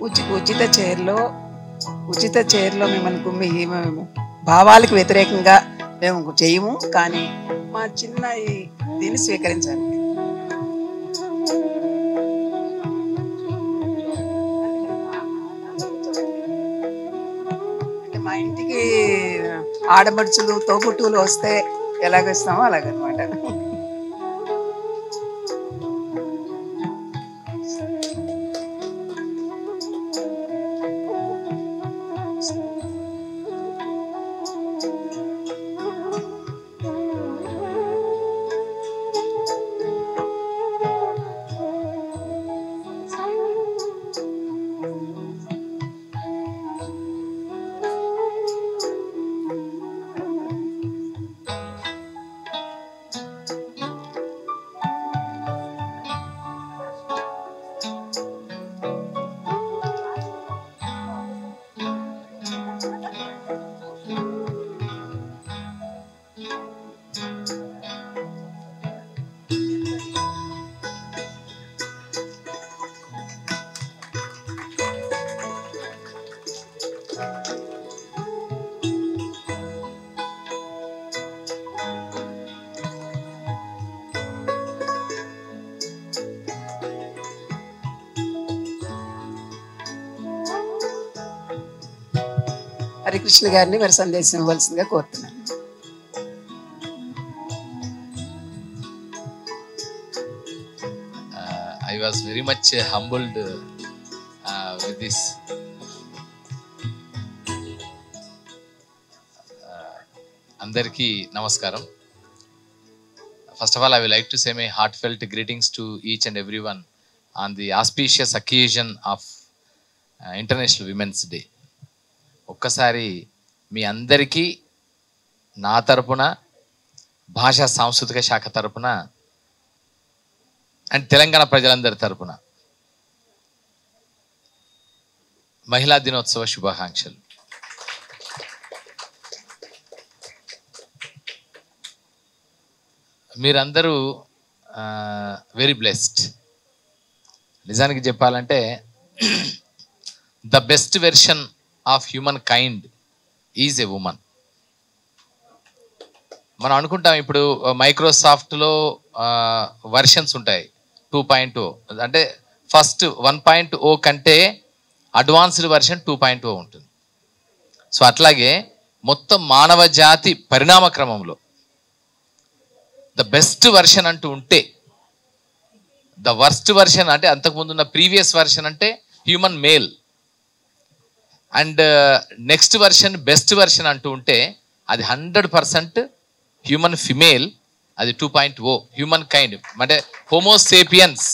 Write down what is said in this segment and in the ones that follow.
ఉచి ఉచిత చైర్లో ఉచిత చైర్లో మిమ్మల్ని కుమ్మి మేము భావాలకు వ్యతిరేకంగా మేము చేయము కానీ మా చిన్న దీన్ని స్వీకరించాలి. అంటే మా ఇంటికి ఆడపడుచులు తోబుట్టువులు వస్తే ఎలాగొస్తామో అలాగనమాట. హరికృష్ణ గారిని మరి సందేశం ఇవ్వాల్సిందిగా కోరుతున్నాను. I was very much humbled with this అందరికీ నమస్కారం. First of all I we like to say my heartfelt greetings to each and every one on the auspicious occasion of International Women's Day ఒక్కసారి మీ అందరికీ నా తరపున భాషా సాంస్కృతిక శాఖ తరపున అండ్ తెలంగాణ ప్రజలందరి తరపున మహిళా దినోత్సవ శుభాకాంక్షలు. మీరందరూ వెరీ బ్లెస్డ్ నిజానికి చెప్పాలంటే the best version of humankind is a woman మనం అనుకుంటాం ఇప్పుడు మైక్రోసాఫ్ట్లో వర్షన్స్ ఉంటాయి. టూ పాయింట్ ఓ అంటే ఫస్ట్ వన్ పాయింట్ ఓ కంటే advanced version two point O ఉంటుంది. సో అట్లాగే మొత్తం మానవ జాతి పరిణామ క్రమంలో ద బెస్ట్ వర్షన్ అంటూ ఉంటే ద వర్స్ట్ వర్షన్ అంటే అంతకుముందు ఉన్న ప్రీవియస్ వర్షన్ అంటే human male. And uh, next version best version అంటూ ఉంటే అది హండ్రెడ్ పర్సెంట్ హ్యూమన్ ఫిమేల్ అది two point O humankind. అంటే హోమోసేపియన్స్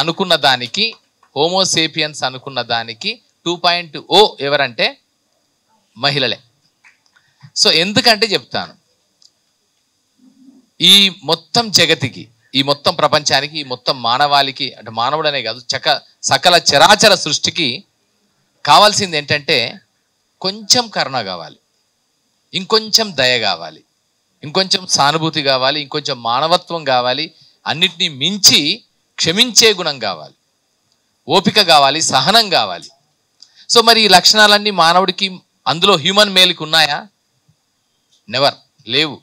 అనుకున్న దానికి హోమోసేపియన్స్ అనుకున్న దానికి టూ పాయింట్ ఓ ఎవరంటే మహిళలే. సో ఎందుకంటే చెప్తాను. ఈ మొత్తం జగతికి ఈ మొత్తం ప్రపంచానికి ఈ మొత్తం మానవాళికి అంటే మానవుడనే కాదు చక సకల చరాచర సృష్టికి కావాల్సింది ఏంటంటే కొంచెం కరుణ కావాలి. ఇంకొంచెం దయ కావాలి. ఇంకొంచెం సానుభూతి కావాలి ఇంకొంచెం మానవత్వం కావాలి అన్నిటినీ మించి క్షమించే గుణం కావాలి. ఓపిక కావాలి సహనం కావాలి. సో మరి ఈ లక్షణాలన్నీ మానవుడికి అందులో హ్యూమన్ మేల్కి ఉన్నాయా? నెవర్ లేవు.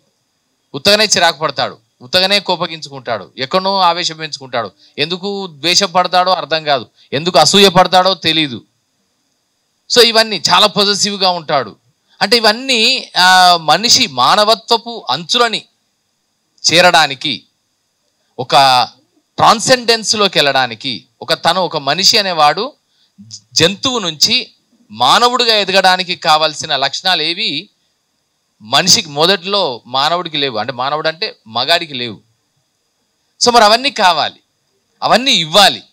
ఉత్తగానే చిరాకు పడతాడు. ఉత్తగనే కోపగించుకుంటాడు. ఎక్కడో ఆవేశం పెంచుకుంటాడు. ఎందుకు ద్వేషం పడతాడో అర్థం కాదు. ఎందుకు అసూయ పడతాడో తెలీదు. సో ఇవన్నీ చాలా పొజెసివ్గా ఉంటాడు. అంటే ఇవన్నీ మనిషి మానవత్వపు అంచులని చేరడానికి ఒక ట్రాన్సెండెన్స్లోకి వెళ్ళడానికి ఒక తను ఒక మనిషి అనేవాడు జంతువు నుంచి మానవుడిగా ఎదగడానికి కావాల్సిన లక్షణాలు ఏవి మనిషికి మొదట్లో మానవుడికి లేవు. అంటే మానవుడు అంటే మగాడికి లేవు. సో మరి అవన్నీ కావాలి. అవన్నీ ఇవ్వాలి.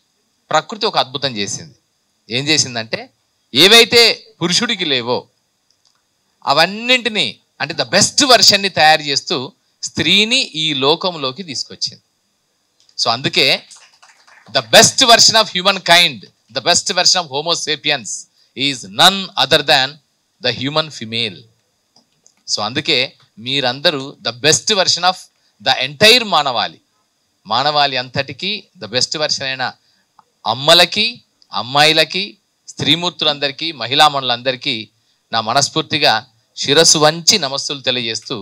ప్రకృతి ఒక అద్భుతం చేసింది. ఏం చేసిందంటే ఏవైతే పురుషుడికి లేవో అవన్నింటినీ అంటే ద బెస్ట్ వర్షన్ని తయారు చేస్తూ స్త్రీని ఈ లోకంలోకి తీసుకొచ్చింది. సో అందుకే the best version of humankind the best version of homo sapiens is none other than the human female. So అందుకే మీరందరూ the best version of the entire మానవాళి. మానవాళి అంతటికి ద బెస్ట్ వర్షన్ అయిన అమ్మలకి అమ్మాయిలకి స్త్రీమూర్తులందరికీ మహిళామణులందరికీ నా మనస్ఫూర్తిగా శిరస్సు వంచి నమస్సులు తెలియజేస్తూ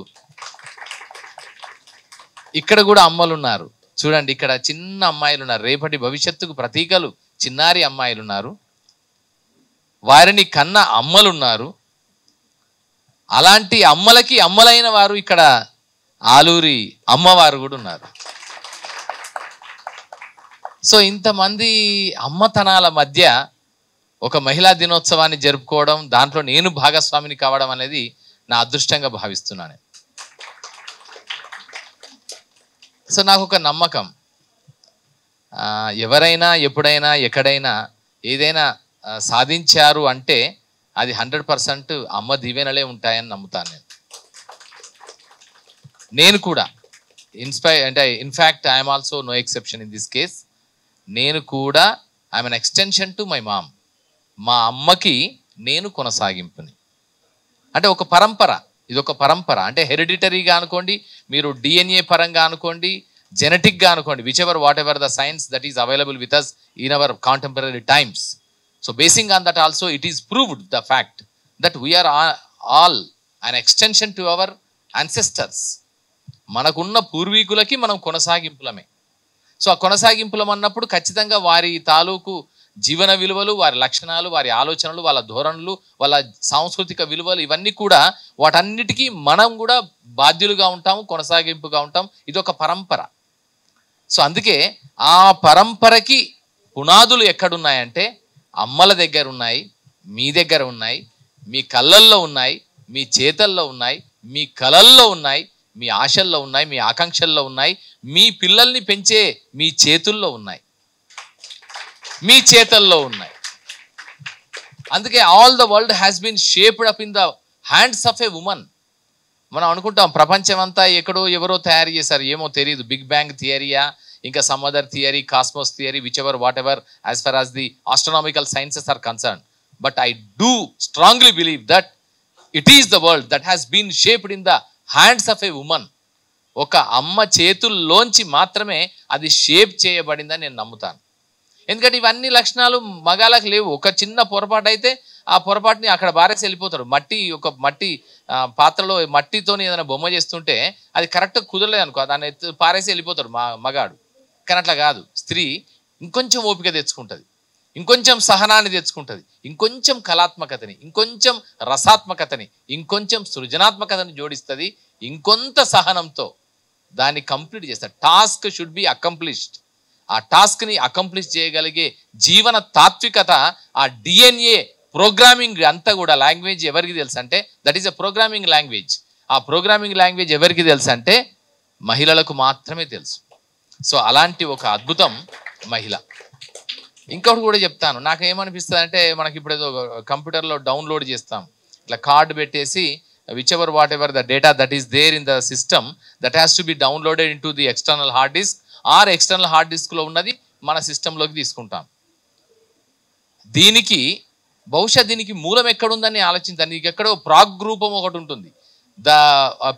ఇక్కడ కూడా అమ్మలు ఉన్నారు చూడండి ఇక్కడ చిన్న అమ్మాయిలు ఉన్నారు రేపటి భవిష్యత్తుకు ప్రతీకలు చిన్నారి అమ్మాయిలు ఉన్నారు వారిని కన్న అమ్మలున్నారు. అలాంటి అమ్మలకి అమ్మలైన వారు ఇక్కడ ఆలూరి అమ్మవారు కూడా ఉన్నారు. సో ఇంతమంది అమ్మతనాల మధ్య ఒక మహిళా దినోత్సవాన్ని జరుపుకోవడం దాంట్లో నేను భాగస్వామిని కావడం అనేది నా అదృష్టంగా భావిస్తున్నాను సో నాకు ఒక నమ్మకం. ఎవరైనా ఎప్పుడైనా ఎక్కడైనా ఏదైనా సాధించారు అంటే అది హండ్రెడ్ పర్సెంట్ అమ్మ దీవెనలే ఉంటాయని నమ్ముతాను నేను. నేను కూడా ఇన్స్పై అంటే in fact I'm also no exception in this case నేను కూడా I'm an extension to my mom మా అమ్మకి నేను కొనసాగింపుని. అంటే ఒక పరంపర ఇది ఒక పరంపర. అంటే హెరిడిటరీగా అనుకోండి మీరు డిఎన్ఏ పరంగా అనుకోండి జెనెటిక్గా అనుకోండి whichever whatever the science that is available with us in our contemporary times so basing on that also it is proved the fact that we are all an extension to our ancestors మనకున్న పూర్వీకులకి మనం కొనసాగింపులమే. So ఆ కొనసాగింపులం అన్నప్పుడు ఖచ్చితంగా వారి తాలూకు జీవన విలువలు వారి లక్షణాలు వారి ఆలోచనలు వాళ్ళ ధోరణులు వాళ్ళ సాంస్కృతిక విలువలు ఇవన్నీ కూడా వాటన్నిటికీ మనం కూడా బాధ్యులుగా ఉంటాము కొనసాగింపుగా ఉంటాం. ఇది ఒక పరంపర. సో అందుకే ఆ పరంపరకి పునాదులు ఎక్కడున్నాయంటే అమ్మల దగ్గర ఉన్నాయి మీ దగ్గర ఉన్నాయి మీ కళ్ళల్లో ఉన్నాయి మీ చేతల్లో ఉన్నాయి మీ కళల్లో ఉన్నాయి మీ ఆశల్లో ఉన్నాయి మీ ఆకాంక్షల్లో ఉన్నాయి మీ పిల్లల్ని పెంచే మీ చేతుల్లో ఉన్నాయి. మీ చేతల్లో ఉన్నాయి. అందుకే all the world has been shaped up in the hands of a woman మనం అనుకుంటాం ప్రపంచం అంతా ఎక్కడో ఎవరో తయారు చేశారు ఏమో తెలియదు బిగ్ బ్యాంగ్ థియరీయా ఇంకా some other theory cosmos theory whichever whatever as far as the astronomical sciences are concern but I do strongly believe that it is the world that has been shaped in the hands of a woman ఒక అమ్మ చేతుల్లోంచి మాత్రమే అది shape చేయబడిందని నేను నమ్ముతాను. ఎందుకంటే ఇవన్నీ లక్షణాలు మగాలకు లేవు. ఒక చిన్న పొరపాటు అయితే ఆ పొరపాటుని అక్కడ బారేసి వెళ్ళిపోతాడు. మట్టి ఒక మట్టి పాత్రలో మట్టితోని ఏదైనా బొమ్మ చేస్తుంటే అది కరెక్ట్గా కుదరలేదు అనుకో దాన్ని పారేసి వెళ్ళిపోతాడు మా మగాడు. కానీ అట్లా కాదు. స్త్రీ ఇంకొంచెం ఓపిక తెచ్చుకుంటుంది. ఇంకొంచెం సహనాన్ని తెచ్చుకుంటుంది. ఇంకొంచెం కళాత్మకతని ఇంకొంచెం రసాత్మకతని ఇంకొంచెం సృజనాత్మకతని జోడిస్తుంది. ఇంకొంత సహనంతో దాన్ని కంప్లీట్ చేస్తారు. Task should be accomplished. ఆ టాస్క్ని అకంప్లిష్ చేయగలిగే జీవన తాత్వికత ఆ డిఎన్ఏ ప్రోగ్రామింగ్ అంతా కూడా లాంగ్వేజ్ ఎవరికి తెలుసు అంటే that is a programming language. ఆ ప్రోగ్రామింగ్ లాంగ్వేజ్ ఎవరికి తెలుసు అంటే మహిళలకు మాత్రమే తెలుసు. సో అలాంటి ఒక అద్భుతం మహిళ. ఇంకొకటి కూడా చెప్తాను. నాకు ఏమనిపిస్తుంది అంటే మనకి ఇప్పుడు ఏదో కంప్యూటర్లో డౌన్లోడ్ చేస్తాం. ఇట్లా కార్డు పెట్టేసి whichever whatever the data that is there in the system that has to be downloaded in to the external hard disk or external hard డిస్క్లో ఉన్నది మన సిస్టంలోకి తీసుకుంటాం. దీనికి బహుశా దీనికి మూలం ఎక్కడుందని ఆలోచించాను దీనికి ఎక్కడో ప్రాగ్ రూపం ఒకటి ఉంటుంది. ద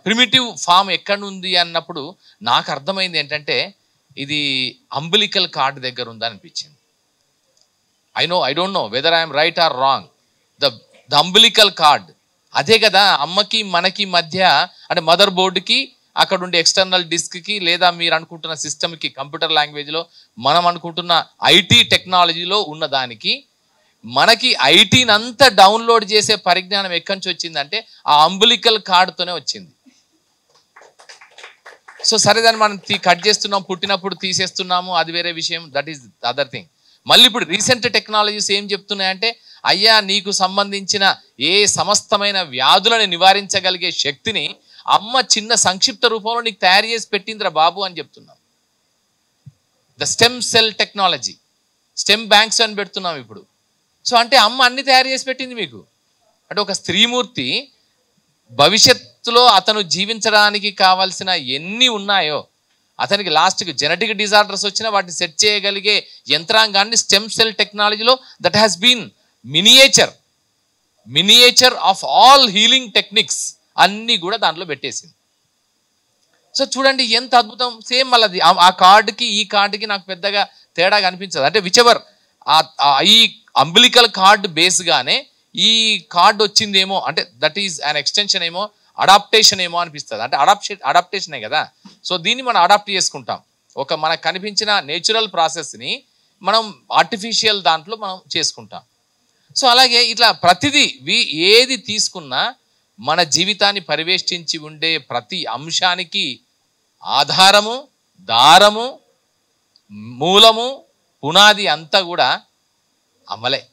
ప్రిమిటివ్ ఫామ్ ఎక్కడుంది అన్నప్పుడు నాకు అర్థమైంది ఏంటంటే ఇది అంబులికల్ కార్డ్ దగ్గర ఉందా అనిపించింది. I know I don't know whether I'm right or wrong the the umbilical cord అదే కదా అమ్మకి మనకి మధ్య అంటే మదర్ బోర్డుకి అక్కడ ఉండే ఎక్స్టర్నల్ డిస్క్కి లేదా మీరు అనుకుంటున్న సిస్టమ్కి కంప్యూటర్ లాంగ్వేజ్లో మనం అనుకుంటున్న ఐటీ టెక్నాలజీలో ఉన్న దానికి మనకి ఐటీని అంతా డౌన్లోడ్ చేసే పరిజ్ఞానం ఎక్కడి నుంచి వచ్చిందంటే ఆ అంబులికల్ కార్డ్తోనే వచ్చింది. సో సరే దాన్ని మనం కట్ చేస్తున్నాం పుట్టినప్పుడు తీసేస్తున్నాము అది వేరే విషయం. దట్ ఈస్ అదర్ థింగ్ మళ్ళీ ఇప్పుడు రీసెంట్ టెక్నాలజీస్ ఏం చెప్తున్నాయంటే అయ్యా నీకు సంబంధించిన ఏ సమస్తమైన వ్యాధులను నివారించగలిగే శక్తిని అమ్మ చిన్న సంక్షిప్త రూపంలో నీకు తయారు చేసి పెట్టిందిరా బాబు అని చెప్తున్నాం. The stem cell technology stem banks అని పెడుతున్నాం ఇప్పుడు. సో అంటే అమ్మ అన్ని తయారు చేసి పెట్టింది మీకు. అంటే ఒక స్త్రీమూర్తి భవిష్యత్ భవిష్యత్తులో అతను జీవించడానికి కావాల్సిన ఎన్ని ఉన్నాయో అతనికి లాస్ట్కి జెనటిక్ డిజార్డర్స్ వచ్చినా వాటిని సెట్ చేయగలిగే యంత్రాంగాన్ని స్టెమ్ సెల్ టెక్నాలజీలో that has been miniature miniature of all healing techniques అన్నీ కూడా దాంట్లో పెట్టేసింది. సో చూడండి ఎంత అద్భుతం. సేమ్ మళ్ళీ ఆ కార్డుకి ఈ కార్డుకి నాకు పెద్దగా తేడా కనిపించదు. అంటే విచ్ ఎవర్ ఈ అంబిలికల్ కార్డ్ బేస్గానే ఈ కార్డ్ వచ్చిందేమో అంటే దట్ ఈజ్ అన్ ఎక్స్టెన్షన్ ఏమో అడాప్టేషన్ ఏమో అనిపిస్తుంది. అంటే అడాప్టే అడాప్టేషనే కదా. సో దీన్ని మనం అడాప్ట్ చేసుకుంటాం. ఒక మనకు కనిపించిన నేచురల్ ప్రాసెస్ని మనం ఆర్టిఫిషియల్ దాంట్లో మనం చేసుకుంటాం. సో అలాగే ఇట్లా ప్రతిదీ వి ఏది తీసుకున్నా మన జీవితాన్ని పరివేష్టించి ఉండే ప్రతి అంశానికి ఆధారము దారము మూలము పునాది అంతా కూడా అమలే.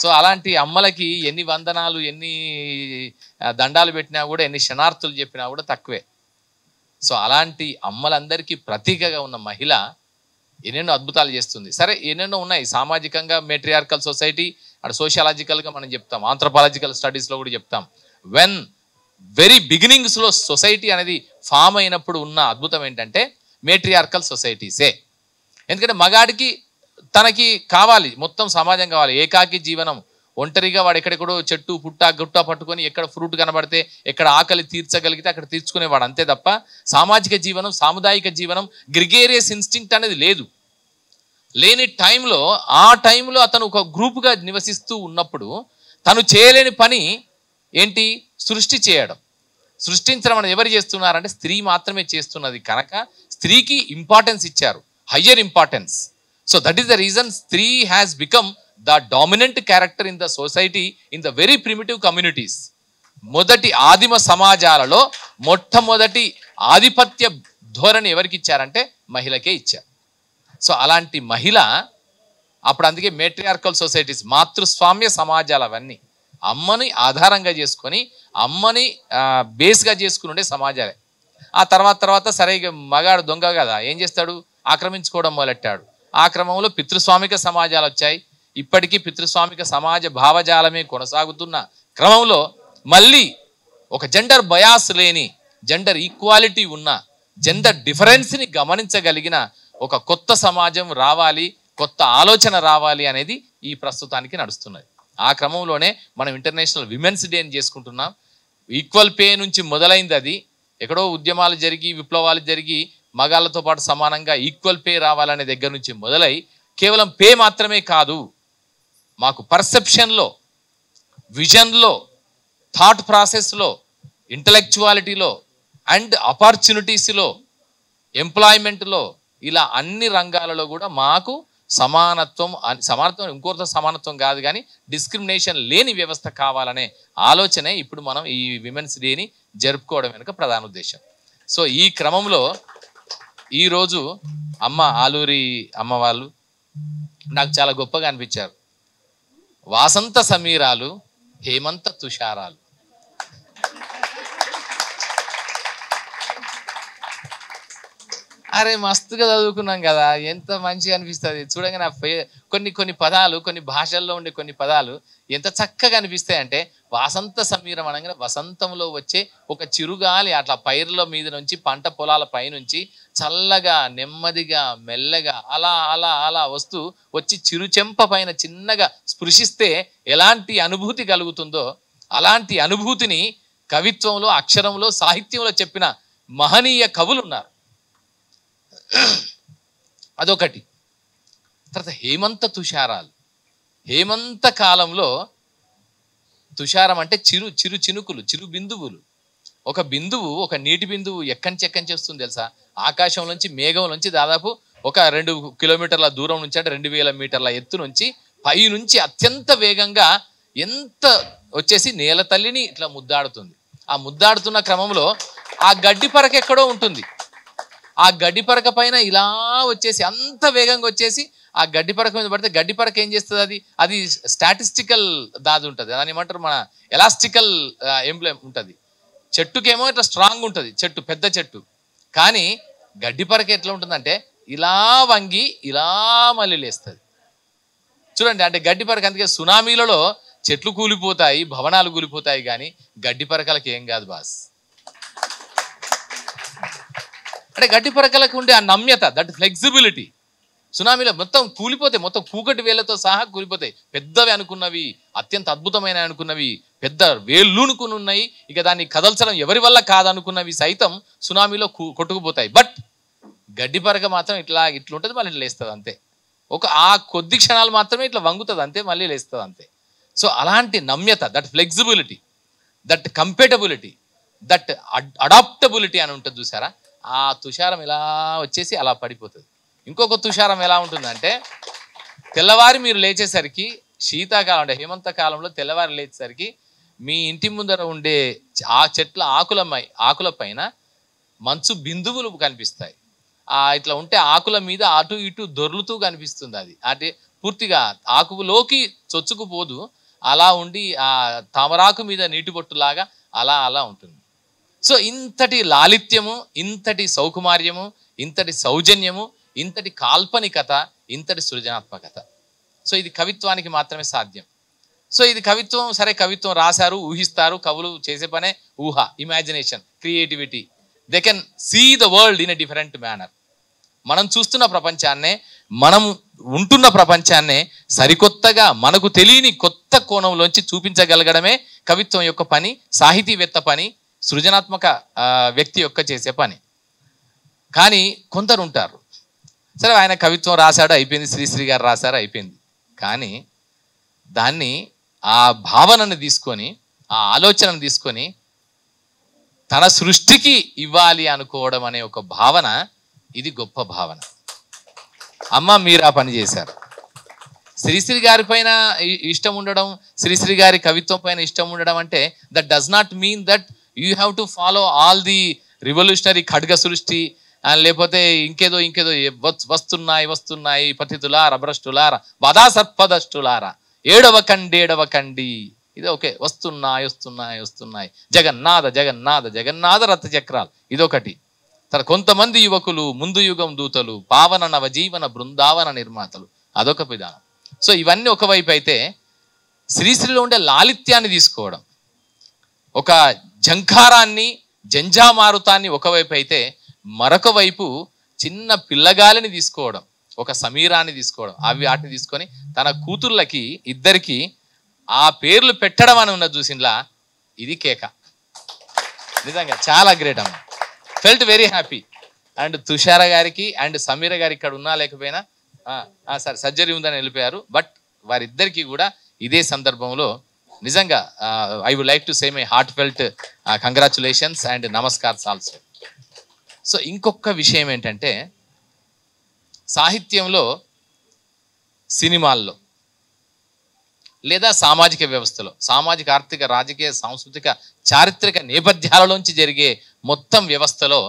సో అలాంటి అమ్మలకి ఎన్ని వందనాలు ఎన్ని దండాలు పెట్టినా కూడా ఎన్ని శనార్థులు చెప్పినా కూడా తక్కువే. సో అలాంటి అమ్మలందరికీ ప్రతీకగా ఉన్న మహిళ ఎన్నెన్నో అద్భుతాలు చేస్తుంది. సరే ఎన్నెన్నో ఉన్నాయి. సామాజికంగా మెట్రియార్కల్ సొసైటీ అటు సోషియాలజికల్గా మనం చెప్తాం. ఆంథ్రపాలజికల్ స్టడీస్లో కూడా చెప్తాం. వెన్ వెరీ బిగినింగ్స్లో సొసైటీ అనేది ఫామ్ అయినప్పుడు ఉన్న అద్భుతం ఏంటంటే మేట్రియార్కల్ సొసైటీసే. ఎందుకంటే మగాడికి తనకి కావాలి మొత్తం సమాజం కావాలి. ఏకాకి జీవనం. ఒంటరిగా వాడు ఎక్కడెక్కడో చెట్టు పుట్ట గుట్ట పట్టుకొని ఎక్కడ ఫ్రూట్ కనబడితే ఎక్కడ ఆకలి తీర్చగలిగితే అక్కడ తీర్చుకునేవాడు. అంతే తప్ప సామాజిక జీవనం సాముదాయిక జీవనం గ్రిగేరియస్ ఇన్స్టింక్ట్ అనేది లేదు. లేని టైంలో ఆ టైంలో అతను ఒక గ్రూపుగా నివసిస్తూ ఉన్నప్పుడు తను చేయలేని పని ఏంటి? సృష్టి చేయడం. సృష్టించడం అనేది ఎవరు చేస్తున్నారంటే స్త్రీ మాత్రమే చేస్తున్నది కనుక స్త్రీకి ఇంపార్టెన్స్ ఇచ్చారు. Higher importance so that is the reason స్త్రీ has become the dominant character in the society in the very primitive communities మొదటి ఆదిమ సమాజాలలో మొట్టమొదటి ఆధిపత్య ధోరణి ఎవరికి ఇచ్చారంటే మహిళకే ఇచ్చారు. సో అలాంటి మహిళ అప్పుడు అందుకే మేట్రియార్కల్ సొసైటీస్ మాతృస్వామ్య సమాజాలు అవన్నీ అమ్మని ఆధారంగా చేసుకొని అమ్మని బేస్గా చేసుకుని ఉండే సమాజాలే. ఆ తర్వాత తర్వాత సరే మగాడు దొంగ కదా ఏం చేస్తాడు? ఆక్రమించుకోవడం మొదలెట్టాడు. ఆ క్రమంలో పితృస్వామిక సమాజాలు వచ్చాయి. ఇప్పటికీ పితృస్వామిక సమాజ భావజాలమే కొనసాగుతున్న క్రమంలో మళ్ళీ ఒక జెండర్ బయాస్ లేని జెండర్ ఈక్వాలిటీ ఉన్న జెండర్ డిఫరెన్స్ని గమనించగలిగిన ఒక కొత్త సమాజం రావాలి కొత్త ఆలోచన రావాలి అనేది ఈ ప్రస్తుతానికి నడుస్తున్నది. ఆ క్రమంలోనే మనం ఇంటర్నేషనల్ విమెన్స్ డే అని చేసుకుంటున్నాం. ఈక్వల్ పే నుంచి మొదలైంది అది. ఎక్కడో ఉద్యమాలు జరిగి విప్లవాలు జరిగి మగాళ్ళతో పాటు సమానంగా ఈక్వల్ పే రావాలనే దగ్గర నుంచి మొదలై కేవలం పే మాత్రమే కాదు మాకు పర్సెప్షన్లో విజన్లో థాట్ ప్రాసెస్లో ఇంటలెక్చువాలిటీలో అండ్ ఆపర్చునిటీస్లో ఎంప్లాయ్మెంట్లో ఇలా అన్ని రంగాలలో కూడా మాకు సమానత్వం సమానత్వం ఇంకోరితో సమానత్వం కాదు కానీ డిస్క్రిమినేషన్ లేని వ్యవస్థ కావాలనే ఆలోచనే ఇప్పుడు మనం ఈ విమెన్స్ డేని జరుపుకోవడం వెనుక ప్రధాన ఉద్దేశం. సో ఈ క్రమంలో ఈరోజు అమ్మ ఆలూరి అమ్మ వాళ్ళు నాకు చాలా గొప్పగా అనిపించారు. వాసంత సమీరాలు హేమంత తుషారాలు. అరే మస్తుగా చదువుకున్నాం కదా ఎంత మంచిగా అనిపిస్తుంది. చూడగానే నా కొన్ని కొన్ని పదాలు కొన్ని భాషల్లో ఉండే కొన్ని పదాలు ఎంత చక్కగా అనిపిస్తాయి అంటే వసంత సమీరం అనగానే వసంతంలో వచ్చే ఒక చిరుగాలి అట్లా పైర్ల మీద నుంచి పంట పొలాల పైనుంచి చల్లగా నెమ్మదిగా మెల్లగా అలా అలా అలా వస్తూ వచ్చి చిరుచెంప పైన చిన్నగా స్పృశిస్తే ఎలాంటి అనుభూతి కలుగుతుందో అలాంటి అనుభూతిని కవిత్వంలో అక్షరంలో సాహిత్యంలో చెప్పిన మహనీయ కవులు ఉన్నారు అదొకటి. తర్వాత హేమంత తుషారాలు. హేమంత కాలంలో తుషారం అంటే చిరు చిరు చినుకులు చిరు బిందువులు. ఒక బిందువు ఒక నీటి బిందువు ఎక్కడి ఎక్కడి చేస్తుంది తెలుసా? ఆకాశం నుంచి మేఘం నుంచి దాదాపు ఒక రెండు కిలోమీటర్ల దూరం నుంచి అంటే రెండు వేల మీటర్ల ఎత్తు నుంచి పై నుంచి అత్యంత వేగంగా ఎంత వచ్చేసి నేల తల్లిని ఇట్లా ముద్దాడుతుంది. ఆ ముద్దాడుతున్న క్రమంలో ఆ గడ్డి పరక ఎక్కడో ఉంటుంది. ఆ గడ్డి పరక పైన ఇలా వచ్చేసి అంత వేగంగా వచ్చేసి ఆ గడ్డి పరక మీద పడితే గడ్డి పరక ఏం చేస్తుంది అది? అది స్టాటిస్టికల్ దాది ఉంటుంది. దాని ఏమంటారు? మన ఎలాస్టికల్ ఎంప్లాయ్ ఉంటుంది. చెట్టుకేమో ఇట్లా స్ట్రాంగ్ ఉంటుంది చెట్టు పెద్ద చెట్టు. కానీ గడ్డి పరక ఎట్లా ఉంటుందంటే ఇలా వంగి ఇలా మళ్ళీ లేస్తుంది. చూడండి అంటే గడ్డి పరక అందుకే సునామీలలో చెట్లు కూలిపోతాయి భవనాలు కూలిపోతాయి కానీ గడ్డిపరకలకు ఏం కాదు బాస్. అంటే గడ్డి పరకలకు ఉండే ఆ నమ్యత దట్ ఫ్లెక్సిబిలిటీ సునామీలో మొత్తం కూలిపోతే మొత్తం కూకటి వేళ్ళతో సహా కూలిపోతాయి. పెద్దవి అనుకున్నవి అత్యంత అద్భుతమైన అనుకున్నవి పెద్ద వేళ్ళూనుకుని ఉన్నాయి. ఇక దాన్ని కదల్చడం ఎవరి వల్ల కాదనుకున్నవి సైతం సునామీలో కొట్టుకుపోతాయి. బట్ గడ్డి పరక మాత్రం ఇట్లా ఇట్లా ఉంటుంది మళ్ళీ ఇట్లా లేస్తుంది అంతే. ఒక ఆ కొద్ది క్షణాలు మాత్రమే ఇట్లా వంగుతుంది అంతే మళ్ళీ లేస్తుంది అంతే. సో అలాంటి నమ్యత that flexibility that compatibility that adaptability అని ఉంటుంది చూసారా ఆ తుషారం ఇలా వచ్చేసి అలా పడిపోతుంది. ఇంకొక తుషారం ఎలా ఉంటుందంటే తెల్లవారి మీరు లేచేసరికి శీతాకాలం అంటే హేమంత కాలంలో తెల్లవారి లేచేసరికి మీ ఇంటి ముందర ఉండే ఆ చెట్ల ఆకుల మై- ఆకుల పైన మంచు బిందువులు కనిపిస్తాయి. ఆ ఇట్లా ఉంటే ఆకుల మీద అటు ఇటు దొర్లుతూ కనిపిస్తుంది అది. అంటే పూర్తిగా ఆకులోకి చొచ్చుకుపోదు. అలా ఉండి ఆ తామరాకు మీద నీటి బొట్టులాగా అలా అలా ఉంటుంది. సో ఇంతటి లాలిత్యము ఇంతటి సౌకుమార్యము ఇంతటి సౌజన్యము ఇంతటి కాల్పనికత ఇంతటి సృజనాత్మకత. సో ఇది కవిత్వానికి మాత్రమే సాధ్యం. సో ఇది కవిత్వం సరే కవిత్వం రాశారు ఊహిస్తారు కవులు చేసే పనే ఊహ imagination creativity they can see the world in a different manner మనం చూస్తున్న ప్రపంచాన్నే మనం ఉంటున్న ప్రపంచాన్నే సరికొత్తగా మనకు తెలియని కొత్త కోణంలోంచి చూపించగలగడమే కవిత్వం యొక్క పని సాహితీవేత్త పని సృజనాత్మక వ్యక్తి యొక్క చేసే పని. కానీ కొందరు ఉంటారు. సరే ఆయన కవిత్వం రాశాడు అయిపోయింది. శ్రీశ్రీ గారు రాశారు అయిపోయింది. కానీ దాన్ని ఆ భావనను తీసుకొని ఆ ఆలోచనను తీసుకొని తన సృష్టికి ఇవ్వాలి అనుకోవడం అనే ఒక భావన ఇది గొప్ప భావన. అమ్మ మీరు ఆ పని చేశారు. శ్రీశ్రీ గారి పైన ఇష్టం ఉండడం శ్రీశ్రీ గారి కవిత్వం పైన ఇష్టం ఉండడం అంటే that does not mean that you have to follow all the revolutionary ఖడ్గ సృష్టి లేకపోతే ఇంకేదో ఇంకేదో వస్తున్నాయి వస్తున్నాయి పతితులార భ్రష్టులార వదా సర్పదష్టులారా ఏడవ కండి ఏడవ కండి ఇది ఓకే వస్తున్నాయి వస్తున్నాయి వస్తున్నాయి. జగన్నాథ జగన్నాథ జగన్నాథ రథ చక్రాలు. ఇదొకటి. తర్వాత కొంతమంది యువకులు ముందు యుగం దూతలు పావన నవజీవన బృందావన నిర్మాతలు. అదొక విధానం. సో ఇవన్నీ ఒకవైపు అయితే శ్రీశ్రీలో ఉండే లాలిత్యాన్ని తీసుకోవడం. ఒక జంఖారాన్ని జంజామారుతాన్ని ఒకవైపు అయితే మరొక వైపు చిన్న పిల్లగాలిని తీసుకోవడం ఒక సమీరాన్ని తీసుకోవడం అవి వాటిని తీసుకొని తన కూతుర్లకి ఇద్దరికి ఆ పేర్లు పెట్టడం అని ఉన్నది చూసినలా ఇది కేక. నిజంగా చాలా గ్రేట్ అమ్మ. Felt very happy. And Tushara గారికి అండ్ సమీర గారి ఇక్కడ ఉన్నా లేకపోయినా సరే సర్జరీ ఉందని వెళ్ళిపోయారు. బట్ వారిద్దరికీ కూడా ఇదే సందర్భంలో నిజంగా I would like to say my heartfelt congratulations and namaskars also so ఇంకొక విషయం ఏంటంటే సాహిత్యంలో సినిమాల్లో లేదా సామాజిక వ్యవస్థలో సామాజిక ఆర్థిక రాజకీయ సాంస్కృతిక చారిత్రక నేపథ్యాలలోంచి జరిగే మొత్తం వ్యవస్థలో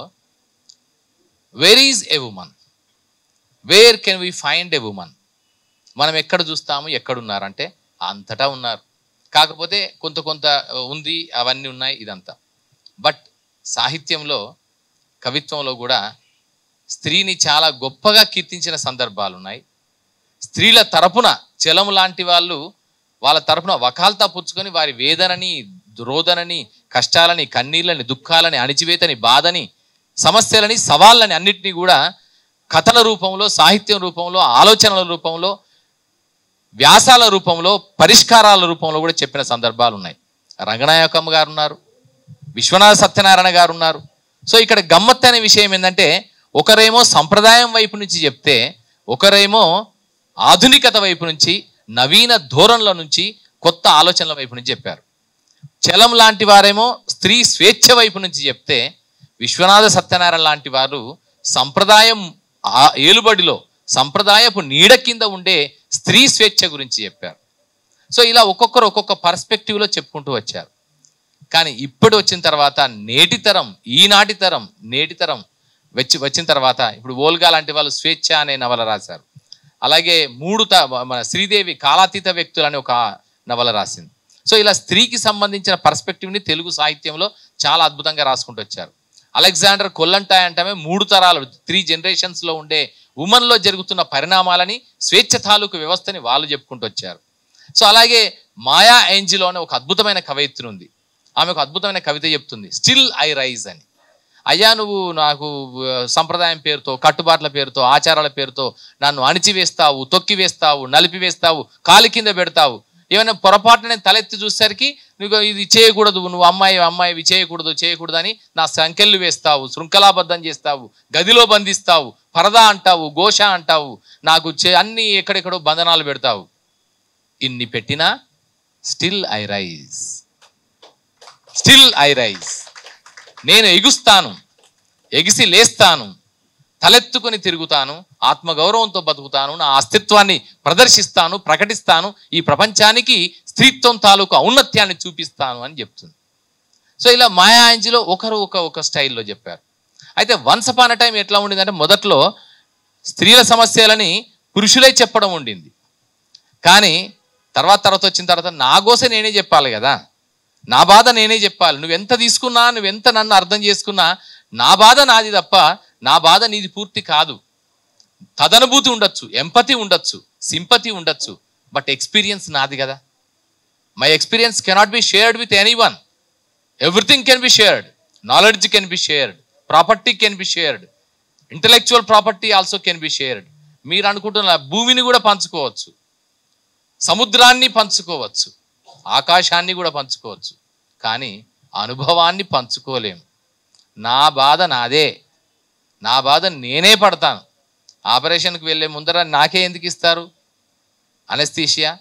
where is a woman where can we find a woman మనం ఎక్కడ చూస్తాము ఎక్కడున్నారంటే అంతటా ఉన్నారు. కాకపోతే కొంత కొంత ఉంది అవన్నీ ఉన్నాయి ఇదంతా. బట్ సాహిత్యంలో కవిత్వంలో కూడా స్త్రీని చాలా గొప్పగా కీర్తించిన సందర్భాలు ఉన్నాయి స్త్రీల తరపున చలము లాంటి వాళ్ళు వాళ్ళ తరపున వకాల్తా పుచ్చుకొని వారి వేదనని రోదనని కష్టాలని కన్నీళ్ళని దుఃఖాలని అణిచివేతని బాధని సమస్యలని సవాళ్ళని అన్నిటినీ కూడా కథల రూపంలో సాహిత్యం రూపంలో ఆలోచనల రూపంలో వ్యాసాల రూపంలో పరిష్కారాల రూపంలో కూడా చెప్పిన సందర్భాలు ఉన్నాయి. రంగనాయకమ్మ గారు ఉన్నారు విశ్వనాథ సత్యనారాయణ గారు ఉన్నారు సో ఇక్కడ గమ్మత్తు అనే విషయం ఏంటంటే ఒకరేమో సంప్రదాయం వైపు నుంచి చెప్తే ఒకరేమో ఆధునికత వైపు నుంచి నవీన ధోరణుల నుంచి కొత్త ఆలోచనల వైపు నుంచి చెప్పారు. చలం లాంటి వారేమో స్త్రీ స్వేచ్ఛ వైపు నుంచి చెప్తే విశ్వనాథ సత్యనారాయణ లాంటి వారు సంప్రదాయం ఏలుబడిలో సంప్రదాయపు నీడ కింద ఉండే స్త్రీ స్వేచ్ఛ గురించి చెప్పారు. సో ఇలా ఒక్కొక్కరు ఒక్కొక్క పర్స్పెక్టివ్లో చెప్పుకుంటూ వచ్చారు. కానీ ఇప్పుడు వచ్చిన తర్వాత నేటి తరం ఈనాటి తరం నేటి తరం వచ్చి వచ్చిన తర్వాత ఇప్పుడు ఓల్గా లాంటి వాళ్ళు స్వేచ్ఛ అనే నవల రాశారు. అలాగే మూడు త మన శ్రీదేవి కాలాతీత వ్యక్తులు అని ఒక నవల రాసింది. సో ఇలా స్త్రీకి సంబంధించిన పర్స్పెక్టివ్ని తెలుగు సాహిత్యంలో చాలా అద్భుతంగా రాసుకుంటూ వచ్చారు. అలెగ్జాండర్ కొల్లంటాయ్ అంటమే మూడు తరాలు త్రీ జనరేషన్స్లో ఉండే ఉమెన్లో జరుగుతున్న పరిణామాలని స్వేచ్ఛ తాలూకు వ్యవస్థని వాళ్ళు చెప్పుకుంటూ వచ్చారు. సో అలాగే మాయా ఏంజిలో అనే ఒక అద్భుతమైన కవయిత్రి ఉంది. ఆమె ఒక అద్భుతమైన కవిత చెప్తుంది స్టిల్ ఐ రైజ్ అని. అయ్యా నువ్వు నాకు సంప్రదాయం పేరుతో కట్టుబాట్ల పేరుతో ఆచారాల పేరుతో నన్ను అణిచివేస్తావు తొక్కి వేస్తావు నలిపి వేస్తావు కాలి కింద పెడతావు ఏమైనా పొరపాటున తలెత్తి చూసేసరికి నువ్వు ఇది చేయకూడదు నువ్వు అమ్మాయి అమ్మాయి ఇవి చేయకూడదు చేయకూడదు అని నా సంఖ్యలు వేస్తావు శృంఖలాబద్ధం చేస్తావు గదిలో బంధిస్తావు పరదా అంటావు ఘోష అంటావు నాకు చే అన్ని ఎక్కడెక్కడో బంధనాలు పెడతావు. ఇన్ని పెట్టినా still I rise. Still I rise. నేను ఎగుస్తాను ఎగిసి లేస్తాను తలెత్తుకొని తిరుగుతాను ఆత్మగౌరవంతో బతుకుతాను నా అస్తిత్వాన్ని ప్రదర్శిస్తాను ప్రకటిస్తాను ఈ ప్రపంచానికి స్త్రీత్వం తాలూకు ఔన్నత్యాన్ని చూపిస్తాను అని చెప్తుంది. సో ఇలా మాయా ఒకరు ఒక ఒక స్టైల్లో చెప్పారు. అయితే వన్స్ అపాన్ టైం ఎట్లా ఉండిందంటే మొదట్లో స్త్రీల సమస్యలని పురుషులే చెప్పడం ఉండింది. కానీ తర్వాత తర్వాత వచ్చిన తర్వాత నా గోస నేనే చెప్పాలి కదా. నా బాధ నేనే చెప్పాలి. నువ్వు ఎంత తీసుకున్నా నువ్వు ఎంత నన్ను అర్థం చేసుకున్నా నా బాధ నాది తప్ప నా బాధ నీది పూర్తి కాదు. తదనుభూతి ఉండొచ్చు ఎంపతి ఉండొచ్చు సింపతి ఉండొచ్చు బట్ ఎక్స్పీరియన్స్ నాది కదా. My experience cannot be shared with anyone everything can be shared knowledge can be shared property can be shared intellectual property also can be shared మీరు అనుకుంటున్న భూమిని కూడా పంచుకోవచ్చు. సముద్రాన్ని పంచుకోవచ్చు. ఆకాశాన్ని కూడా పంచుకోవచ్చు. కానీ అనుభవాన్ని పంచుకోలేము. నా బాధ నాదే. నా బాధ నేనే పడతాను. ఆపరేషన్కి వెళ్ళే ముందర నాకే ఎందుకు ఇస్తారు? అనస్థీషియా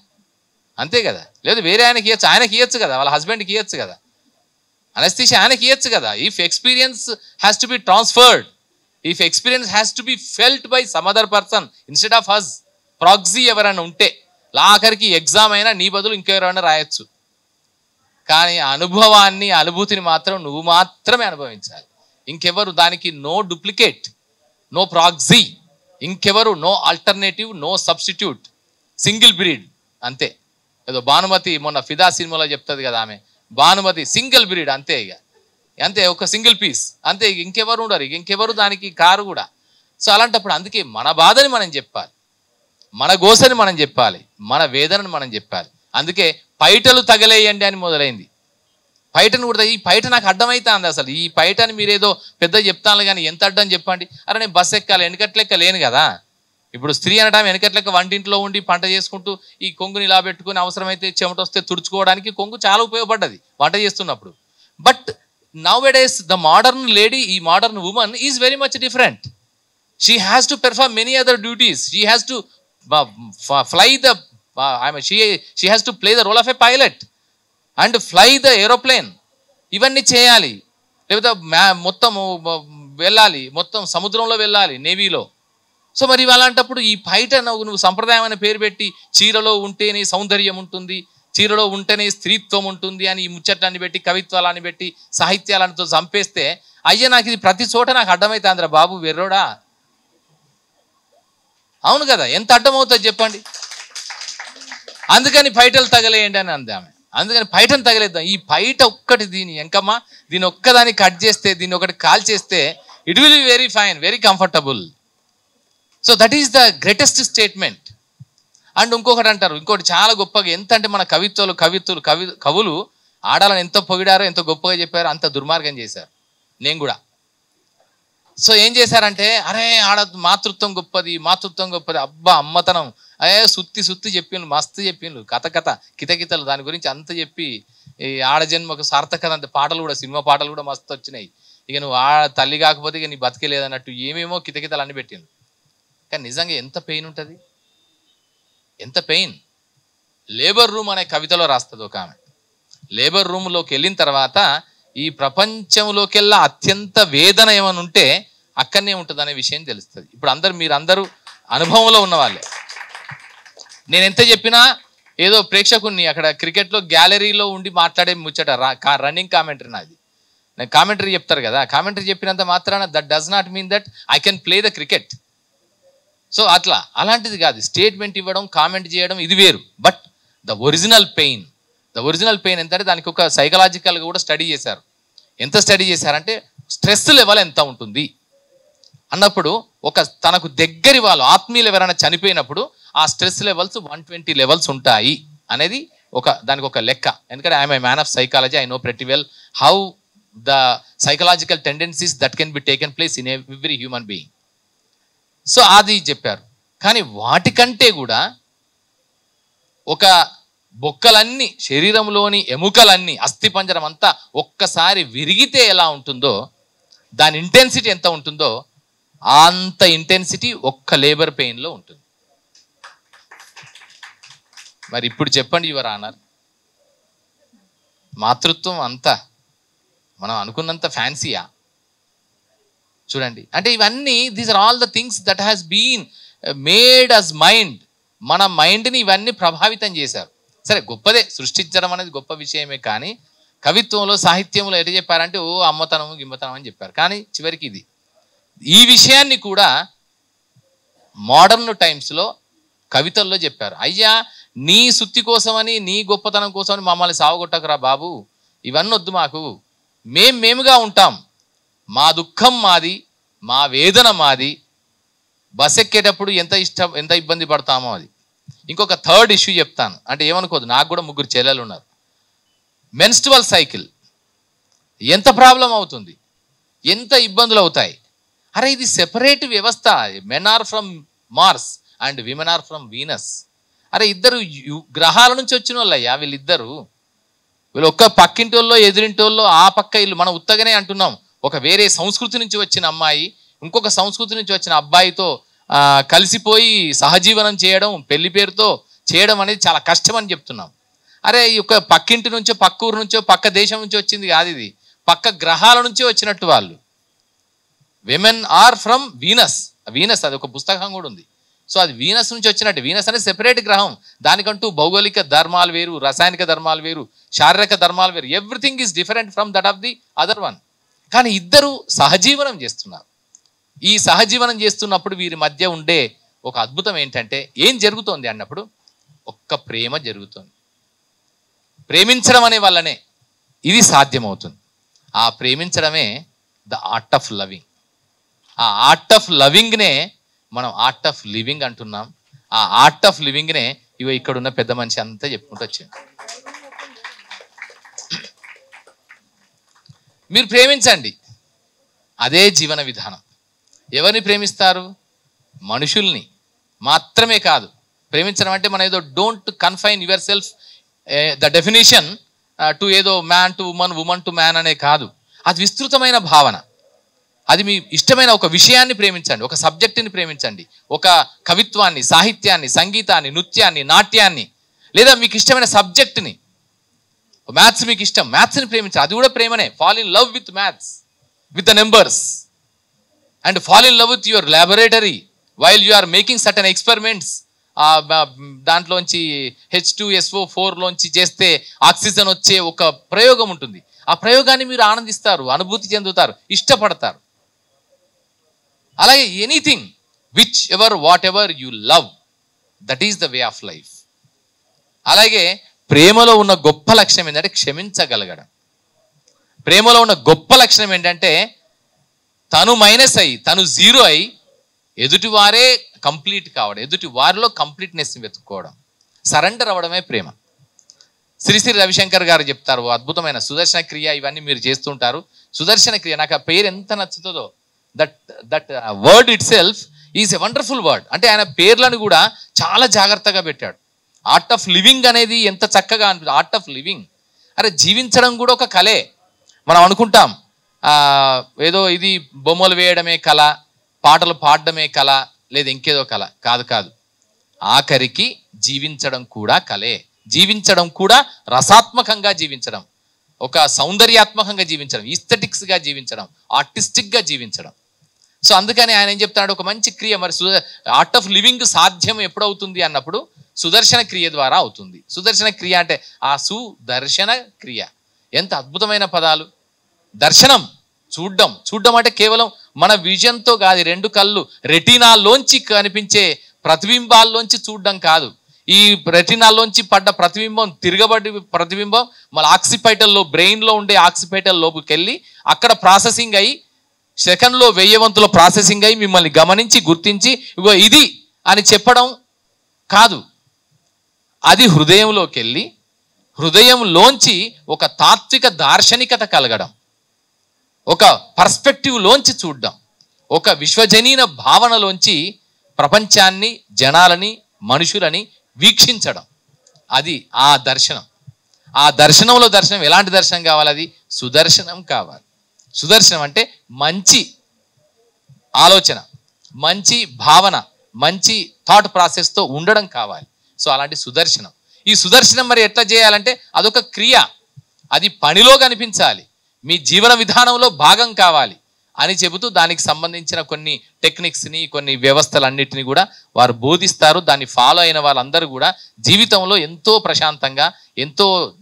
అంతే కదా. లేదు వేరే ఆయనకి ఇవ్వచ్చు ఆయనకి ఇవ్వచ్చు కదా. వాళ్ళ హస్బెండ్కి ఇవ్వచ్చు కదా. అనస్థీషియా ఆయనకి ఇవ్వచ్చు కదా. If experience has to be transferred if experience has to be felt by some other person instead of his proxy ఎవరైనా ఉంటే లాఖరికి ఎగ్జామ్ అయినా నీ బదులు ఇంకెవరైనా రాయొచ్చు. కానీ ఆ అనుభవాన్ని అనుభూతిని మాత్రం నువ్వు మాత్రమే అనుభవించాలి. ఇంకెవరు దానికి నో డూప్లికేట్ నో ప్రాక్సీ ఇంకెవరు no alternative no substitute single breed అంతే. ఏదో భానుమతి మొన్న ఫిదా సినిమాలో చెప్తుంది కదా ఆమె. భానుమతి సింగిల్ బ్రీడ్ అంతే ఇక. అంతే ఒక సింగిల్ పీస్ అంతే ఇంకెవరు ఉండరు ఇంకెవరు దానికి కారు కూడా. సో అలాంటప్పుడు అందుకే మన బాధని మనం చెప్పాలి. మన గోసని మనం చెప్పాలి. మన వేదనని మనం చెప్పాలి. అందుకే పైటలు తగలేయండి అని మొదలైంది. పైటను కూడా ఈ పైట నాకు అడ్డమైతుంది అసలు. ఈ పైటని మీరేదో పెద్ద చెప్తాను కానీ ఎంత అడ్డం చెప్పండి? అరే నేను బస్ ఎక్కాలి వెనకట్లెక్క లేను కదా. ఇప్పుడు స్త్రీ అనడం వెనకట్లెక్క వంటింట్లో ఉండి పంట చేసుకుంటూ ఈ కొంగుని ఇలా పెట్టుకుని అవసరమైతే చెమట వస్తే తుడుచుకోవడానికి కొంగు చాలా ఉపయోగపడ్డది వంట చేస్తున్నప్పుడు. But nowadays the modern lady ఈ modern women is very much different she has to perform many other duties she has to fly the she she has to play the role of a pilot and fly the aeroplane. ఇవన్నీ చేయాలి. లేకపోతే మొత్తం వెళ్ళాలి. మొత్తం సముద్రంలో వెళ్ళాలి నేవీలో. So మరి అలాంటప్పుడు ఈ బయట నువ్వు సంప్రదాయం అనే పేరు పెట్టి చీరలో ఉంటేనే సౌందర్యం ఉంటుంది చీరలో ఉంటేనే స్త్రీత్వం ఉంటుంది అని ఈ ముచ్చటాన్ని పెట్టి కవిత్వాలని పెట్టి సాహిత్యాలతో చంపేస్తే అయ్యా నాకు ఇది ప్రతి చోట నాకు అడ్డమైతుందిరా బాబు వెర్రోడా? అవును కదా ఎంత అడ్డమవుతుంది చెప్పండి? అందుకని పైటలు తగలేయండి అని అందామే అందుకని పైటను తగలేద్దాం. ఈ పైట ఒక్కటి దీని ఎంకమ్మా దీని ఒక్కదాన్ని కట్ చేస్తే దీన్ని ఒకటి కాల్ చేస్తే it will be very fine very comfortable so that is the greatest statement and ఇంకొకటి అంటారు ఇంకోటి చాలా గొప్పగా ఎంత అంటే మన కవిత్వాలు కవిత్తులు కవి కవులు ఆడాలని ఎంత పొగిడారో ఎంత గొప్పగా చెప్పారో అంత దుర్మార్గం చేశారు. నేను కూడా. సో ఏం చేశారంటే అరే ఆడ మాతృత్వం గొప్పది మాతృత్వం గొప్పది అబ్బా అమ్మతనం. అయ్యే సుత్తి సుత్తి చెప్పిండ్రు మస్తు చెప్పిండ్రు కథ కథ కితకితలు దాని గురించి అంత చెప్పి ఈ ఆడ జన్మకు సార్థకత అంత పాటలు కూడా సినిమా పాటలు కూడా మస్తు వచ్చినాయి. ఇక నువ్వు ఆ తల్లి కాకపోతే ఇక నీ బతికే లేదన్నట్టు ఏమేమో కితకితలు అన్ని పెట్టిండు. కానీ నిజంగా ఎంత పెయిన్ ఉంటుంది? ఎంత పెయిన్? లేబర్ రూమ్ అనే కవితలో రాస్తుంది ఒక ఆమె. లేబర్ రూమ్లోకి వెళ్ళిన తర్వాత ఈ ప్రపంచంలోకెల్లా అత్యంత వేదన ఏమైనా ఉంటే అక్కడనే ఉంటుంది అనే విషయం తెలుస్తుంది. ఇప్పుడు అందరు మీరు అందరూ అనుభవంలో ఉన్న వాళ్ళే నేను ఎంత చెప్పినా ఏదో ప్రేక్షకుని అక్కడ క్రికెట్లో గ్యాలరీలో ఉండి మాట్లాడే ముచ్చట రన్నింగ్ కామెంటరీ నాది. నేను కామెంటరీ చెప్తారు కదా కామెంటరీ చెప్పినంత మాత్రాన that does not mean that I can play the cricket so అట్లా. అలాంటిది కాదు. స్టేట్మెంట్ ఇవ్వడం కామెంట్ చేయడం ఇది వేరు. But the original pain the original pain ఎంత అంటే దానికి ఒక సైకలాజికల్గా కూడా స్టడీ చేశారు. ఎంత స్టడీ చేశారంటే స్ట్రెస్ లెవెల్ ఎంత ఉంటుంది? అన్నప్పుడు ఒక తనకు దగ్గరి వాళ్ళు ఆత్మీయులు ఎవరైనా చనిపోయినప్పుడు ఆ stress levels one twenty levels ఉంటాయి అనేది ఒక దానికి ఒక లెక్క. ఎందుకంటే I'm I man of psychology I know pretty well how the psychological tendencies that can be taken place in every human being so అది చెప్పారు. కానీ వాటికంటే కూడా ఒక బొక్కలన్నీ శరీరంలోని ఎముకలన్నీ అస్థిపంజరం అంతా ఒక్కసారి విరిగితే ఎలా ఉంటుందో దాని ఇంటెన్సిటీ ఎంత ఉంటుందో అంత ఇంటెన్సిటీ ఒక్క లేబర్ పెయిన్లో ఉంటుంది. మరి ఇప్పుడు చెప్పండి యువర్ ఆనర్. మాతృత్వం అంతా మనం అనుకున్నంత ఫ్యాన్సీయా చూడండి. అంటే ఇవన్నీ these are all the things that has been made us mind మన మైండ్ని ఇవన్నీ ప్రభావితం చేశారు. సరే గొప్పదే. సృష్టించడం అనేది గొప్ప విషయమే కానీ కవిత్వంలో సాహిత్యంలో ఎట చెప్పారంటే ఓ అమ్మతనం గిమ్మతనం అని చెప్పారు. కానీ చివరికి ఇది. ఈ విషయాన్ని కూడా మోడర్న్ టైమ్స్లో కవితల్లో చెప్పారు. అయ్యా నీ సుత్తి కోసమని నీ గొప్పతనం కోసమని మమ్మల్ని సావగొట్టకురా బాబు. ఇవన్నీ వద్దు మాకు. మేం మేముగా ఉంటాం. మా దుఃఖం మాది మా వేదన మాది. బస్ ఎక్కేటప్పుడు ఎంత ఇష్టం ఎంత ఇబ్బంది పడతామో అది. ఇంకొక థర్డ్ ఇష్యూ చెప్తాను. అంటే ఏమనుకోదు నాకు కూడా ముగ్గురు చెల్లెలు ఉన్నారు. మెన్స్టువల్ సైకిల్. ఎంత ప్రాబ్లం అవుతుంది? ఎంత ఇబ్బందులు అవుతాయి? అరే ఇది సెపరేట్ వ్యవస్థ. Men are from Mars and women are from Venus అరే ఇద్దరు గ్రహాల నుంచి వచ్చిన వాళ్ళయ్యా వీళ్ళిద్దరు. వీళ్ళు ఒక్క పక్కింటి వాళ్ళు వాళ్ళు ఆ పక్క ఇల్లు మనం ఉత్తగానే అంటున్నాం. ఒక వేరే సంస్కృతి నుంచి వచ్చిన అమ్మాయి ఇంకొక సంస్కృతి నుంచి వచ్చిన అబ్బాయితో కలిసిపోయి సహజీవనం చేయడం పెళ్ళి పేరుతో చేయడం అనేది చాలా కష్టం అని చెప్తున్నాం. అరే ఈ యొక్క పక్కింటి నుంచో పక్క ఊరు నుంచో పక్క దేశం నుంచి వచ్చింది కాదు ఇది. పక్క గ్రహాల నుంచి వచ్చినట్టు వాళ్ళు. Women are from Venus Venus అది ఒక పుస్తకం కూడా ఉంది. సో అది వీనస్ నుంచి వచ్చినట్టు. వీనస్ అనేది సెపరేట్ గ్రహం. దానికంటూ భౌగోళిక ధర్మాలు వేరు రసాయనిక ధర్మాలు వేరు శారీరక ధర్మాలు వేరు. Everything is different from that of the other one కానీ ఇద్దరు సహజీవనం చేస్తున్నారు. ఈ సహజీవనం చేస్తున్నప్పుడు వీరి మధ్య ఉండే ఒక అద్భుతం ఏంటంటే ఏం జరుగుతోంది అన్నప్పుడు? ఒక్క ప్రేమ జరుగుతుంది. ప్రేమించడం అనే వల్లనే ఇది సాధ్యమవుతుంది. ఆ ప్రేమించడమే ద ఆర్ట్ ఆఫ్ లవింగ్ ఆ ఆర్ట్ ఆఫ్ లవింగ్నే మనం ఆర్ట్ ఆఫ్ లివింగ్ అంటున్నాం. ఆ ఆర్ట్ ఆఫ్ లివింగ్నే ఇవో ఇక్కడ ఉన్న పెద్ద మనిషి అంతా చెప్పుకుంటూ వచ్చాను మీరు ప్రేమించండి. అదే జీవన విధానం. ఎవరిని ప్రేమిస్తారు? మనుషుల్ని. మాత్రమే కాదు. ప్రేమించడం అంటే మన ఏదో don't confine yourself the definition to ఏదో man to woman woman to man అనే కాదు. అది విస్తృతమైన భావన. అది మీ ఇష్టమైన ఒక విషయాన్ని ప్రేమించండి ఒక సబ్జెక్టుని ప్రేమించండి. ఒక కవిత్వాన్ని సాహిత్యాన్ని సంగీతాన్ని నృత్యాన్ని నాట్యాన్ని లేదా మీకు ఇష్టమైన సబ్జెక్ట్ని. మ్యాథ్స్ మీకు ఇష్టం మ్యాథ్స్ని ప్రేమించండి. అది కూడా ప్రేమనే. Fall in love with maths with the numbers and fall in love with your laboratory while you are making certain experiments దాంట్లోంచి హెచ్ టూ ఎస్ఓ ఫోర్లోంచి చేస్తే ఆక్సిజన్ వచ్చే ఒక ప్రయోగం ఉంటుంది. ఆ ప్రయోగాన్ని మీరు ఆనందిస్తారు అనుభూతి చెందుతారు ఇష్టపడతారు. అలాగే anything whichever whatever you love that is the way of life. అలాగే ప్రేమలో ఉన్న గొప్ప లక్షణం ఏంటంటే క్షమించగలగడం. ప్రేమలో ఉన్న గొప్ప లక్షణం ఏంటంటే తను మైనస్ అయి తను జీరో అయి ఎదుటివారే కంప్లీట్ కావడం ఎదుటి వారిలో కంప్లీట్నెస్ వెతుక్కోవడం. సరెండర్ అవ్వడమే ప్రేమ. శ్రీశ్రీ రవిశంకర్ గారు చెప్తారు అద్భుతమైన సుదర్శన క్రియ ఇవన్నీ మీరు చేస్తుంటారు సుదర్శన క్రియ నాకు ఆ పేరు ఎంత నచ్చుతుందో that that word itself is a wonderful word అంటే ఆయన పేర్లను కూడా చాలా జాగ్రత్తగా పెట్టాడు. ఆర్ట్ ఆఫ్ లివింగ్ అనేది ఎంత చక్కగా అనిపి ఆర్ట్ ఆఫ్ లివింగ్ అరే జీవించడం కూడా ఒక కళే. మనం అనుకుంటాం ఏదో ఇది బొమ్మలు వేయడమే కళ పాటలు పాడడమే కళ లేదా ఇంకేదో కళ. కాదు కాదు. ఆఖరికి జీవించడం కూడా కళే. జీవించడం కూడా రసాత్మకంగా జీవించడం. ఒక సౌందర్యాత్మకంగా జీవించడం. ఈస్థెటిక్స్గా జీవించడం. ఆర్టిస్టిక్గా జీవించడం. సో అందుకని ఆయన ఏం చెప్తున్నాడు? ఒక మంచి క్రియ మరి ఆర్ట్ ఆఫ్ లివింగ్ సాధ్యం ఎప్పుడవుతుంది అన్నప్పుడు సుదర్శన క్రియ ద్వారా అవుతుంది. సుదర్శన క్రియ అంటే ఆ సుదర్శన క్రియ. ఎంత అద్భుతమైన పదాలు. దర్శనం చూడ్డం. చూడ్డం అంటే కేవలం మన విజన్తో కాదు రెండు కళ్ళు రెటీనాల్లోంచి కనిపించే ప్రతిబింబాల్లోంచి చూడడం కాదు. ఈ రెటినాల్లోంచి పడ్డ ప్రతిబింబం తిరగబడి ప్రతిబింబం మళ్ళీ ఆక్సిపైటల్లో బ్రెయిన్లో ఉండే ఆక్సిపైటల్ లోపుకెళ్ళి అక్కడ ప్రాసెసింగ్ అయ్యి సెకండ్లో వెయ్యి వంతుల ప్రాసెసింగ్ అయ్యి మిమ్మల్ని గమనించి గుర్తించి ఇగో ఇది అని చెప్పడం కాదు. అది హృదయంలోకి వెళ్ళి హృదయంలోంచి ఒక తాత్విక దార్శనికత కలగడం ఒక పర్స్పెక్టివ్లోంచి చూడడం ఒక విశ్వజనీన భావనలోంచి ప్రపంచాన్ని జనాలని మనుషులని వీక్షించడం. అది ఆ దర్శనం. ఆ దర్శనంలో దర్శనం ఎలాంటి దర్శనం కావాలి? అది సుదర్శనం కావాలి. సుదర్శనం అంటే మంచి ఆలోచన మంచి భావన మంచి థాట్ ప్రాసెస్తో ఉండడం కావాలి. సో అలాంటి సుదర్శనం. ఈ సుదర్శనం మరి ఎట్లా చేయాలంటే అదొక క్రియ. అది పనిలో కనిపించాలి. మీ జీవన విధానంలో భాగం కావాలి అని చెబుతూ దానికి సంబంధించిన కొన్ని టెక్నిక్స్ని కొన్ని వ్యవస్థలన్నిటిని కూడా వారు బోధిస్తారు. దాన్ని ఫాలో అయిన వాళ్ళందరూ కూడా జీవితంలో ఎంతో ప్రశాంతంగా ఎంతో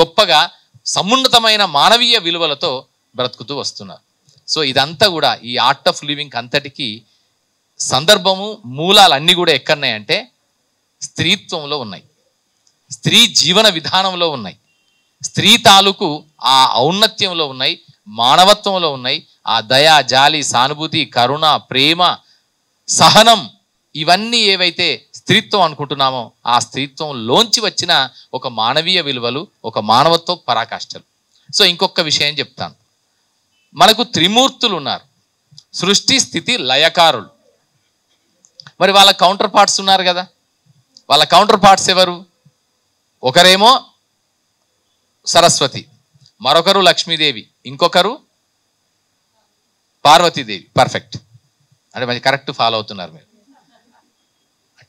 గొప్పగా సమున్నతమైన మానవీయ విలువలతో బ్రతుకుతూ వస్తున్నారు సో ఇదంతా కూడా ఈ ఆర్ట్ ఆఫ్ లివింగ్ అంతటికి సందర్భము మూలాలు అన్నీ కూడా ఎక్కడున్నాయంటే స్త్రీత్వంలో ఉన్నాయి. స్త్రీ జీవన విధానంలో ఉన్నాయి. స్త్రీ తాలూకు ఆ ఔన్నత్యంలో ఉన్నాయి మానవత్వంలో ఉన్నాయి. ఆ దయ జాలి సానుభూతి కరుణ ప్రేమ సహనం ఇవన్నీ ఏవైతే స్త్రీత్వం అనుకుంటున్నామో ఆ స్త్రీత్వంలోంచి వచ్చిన ఒక మానవీయ విలువలు ఒక మానవత్వ పరాకాష్ఠలు. సో ఇంకొక విషయం చెప్తాను. మనకు త్రిమూర్తులు ఉన్నారు సృష్టి స్థితి లయకారులు. మరి వాళ్ళ కౌంటర్ పార్ట్స్ ఉన్నారు కదా. వాళ్ళ కౌంటర్ పార్ట్స్ ఎవరు? ఒకరేమో సరస్వతి మరొకరు లక్ష్మీదేవి ఇంకొకరు పార్వతీదేవి. పర్ఫెక్ట్ అంటే మంచి కరెక్ట్ ఫాలో అవుతున్నారు మీరు.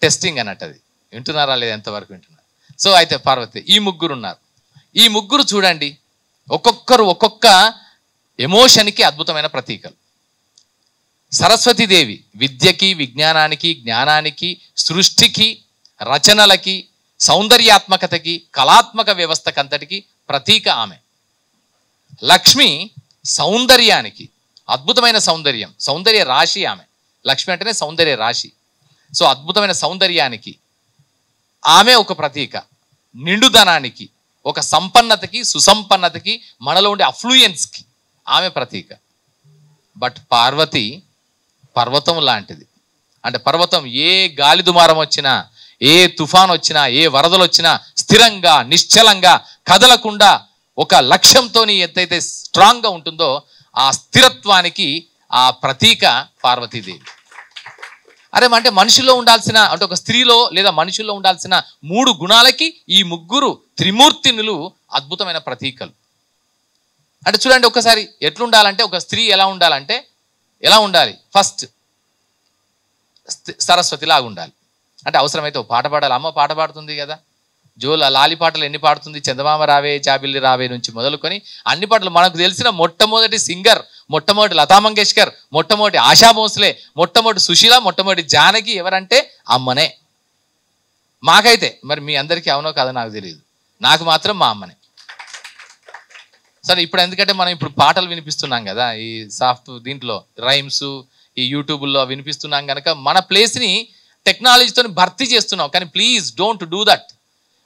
టెస్టింగ్ అన్నట్టు అది. వింటున్నారా లేదా ఎంతవరకు వింటున్నారు? సో అయితే పార్వతి ఈ ముగ్గురు ఉన్నారు ఈ ముగ్గురు చూడండి. ఒక్కొక్కరు ఒక్కొక్క ఎమోషన్కి అద్భుతమైన ప్రతీకలు. సరస్వతీదేవి విద్యకి విజ్ఞానానికి జ్ఞానానికి సృష్టికి రచనలకి సౌందర్యాత్మకతకి కళాత్మక వ్యవస్థకంతటికి ప్రతీక ఆమె. లక్ష్మి సౌందర్యానికి అద్భుతమైన సౌందర్యం సౌందర్య రాశి ఆమె. లక్ష్మి అంటేనే సౌందర్య రాశి. సో అద్భుతమైన సౌందర్యానికి ఆమె ఒక ప్రతీక. నిండుదనానికి ఒక సంపన్నతకి సుసంపన్నతకి మనలో ఉండే అఫ్లూయెన్స్కి ఆమె ప్రతీక. బట్ పార్వతి పర్వతం లాంటిది. అంటే పర్వతం ఏ గాలి దుమారం వచ్చినా ఏ తుఫాన్ వచ్చినా ఏ వరదలు వచ్చినా స్థిరంగా నిశ్చలంగా కదలకుండా ఒక లక్ష్యంతో ఎంతైతే స్ట్రాంగ్గా ఉంటుందో ఆ స్థిరత్వానికి ఆ ప్రతీక పార్వతీదేవి. అరే అంటే మనిషిలో ఉండాల్సిన అంటే ఒక స్త్రీలో లేదా మనుషుల్లో ఉండాల్సిన మూడు గుణాలకి ఈ ముగ్గురు త్రిమూర్తినులు అద్భుతమైన ప్రతీకలు. అంటే చూడండి ఒకసారి ఎట్లుండాలంటే ఒక స్త్రీ ఎలా ఉండాలంటే ఎలా ఉండాలి? ఫస్ట్ సరస్వతిలాగా ఉండాలి. అంటే అవసరమైతే ఒక పాట పాడాలి. అమ్మ పాట పాడుతుంది కదా. జోల లాలి పాటలు ఎన్ని పాడుతుంది? చందమామ రావే చాబిల్లి రావే నుంచి మొదలుకొని అన్ని పాటలు మనకు తెలిసిన మొట్టమొదటి సింగర్ మొట్టమొదటి లతా మంగేష్కర్ మొట్టమొదటి ఆశా భోంస్లే మొట్టమొదటి సుశీల మొట్టమొదటి జానకి ఎవరంటే అమ్మనే. మాకైతే మరి మీ అందరికీ అవునో కాదో నాకు తెలియదు. నాకు మాత్రం మా అమ్మనే. సరే ఇప్పుడు ఎందుకంటే మనం ఇప్పుడు పాటలు వినిపిస్తున్నాం కదా ఈ సాఫ్ట్ దీంట్లో రైమ్స్ ఈ యూట్యూబ్లో వినిపిస్తున్నాం కనుక మన ప్లేస్ని టెక్నాలజీతో భర్తీ చేస్తున్నాం. కానీ ప్లీజ్ డోంట్ డూ దట్.